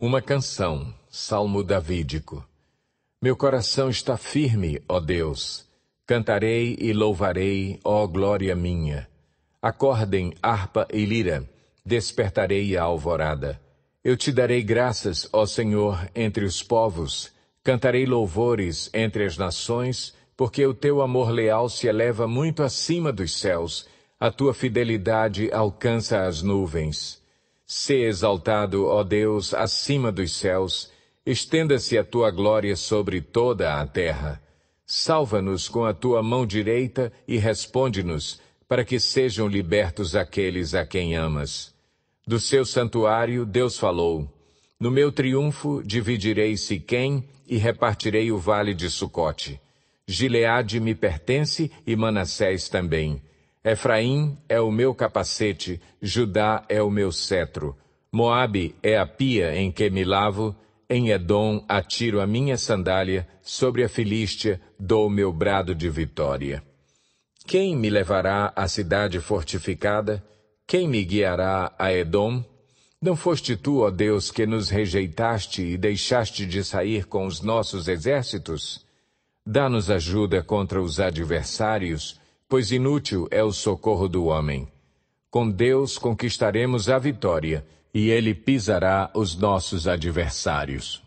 Uma canção, Salmo Davídico. Meu coração está firme, ó Deus. Cantarei e louvarei, ó glória minha. Acordem harpa e lira, despertarei a alvorada. Eu te darei graças, ó Senhor, entre os povos. Cantarei louvores entre as nações, porque o teu amor leal se eleva muito acima dos céus, a tua fidelidade alcança as nuvens. Sê exaltado, ó Deus, acima dos céus, estenda-se a tua glória sobre toda a terra. Salva-nos com a tua mão direita e responde-nos, para que sejam libertos aqueles a quem amas. Do seu santuário Deus falou: No meu triunfo dividirei Siquém e repartirei o vale de Sucote. Gileade me pertence e Manassés também. Efraim é o meu capacete, Judá é o meu cetro. Moabe é a pia em que me lavo, em Edom atiro a minha sandália, sobre a Filístia dou meu brado de vitória. Quem me levará à cidade fortificada? Quem me guiará a Edom? Não foste tu, ó Deus, que nos rejeitaste e deixaste de sair com os nossos exércitos? Dá-nos ajuda contra os adversários, pois inútil é o socorro do homem. Com Deus conquistaremos a vitória, e ele pisará os nossos adversários.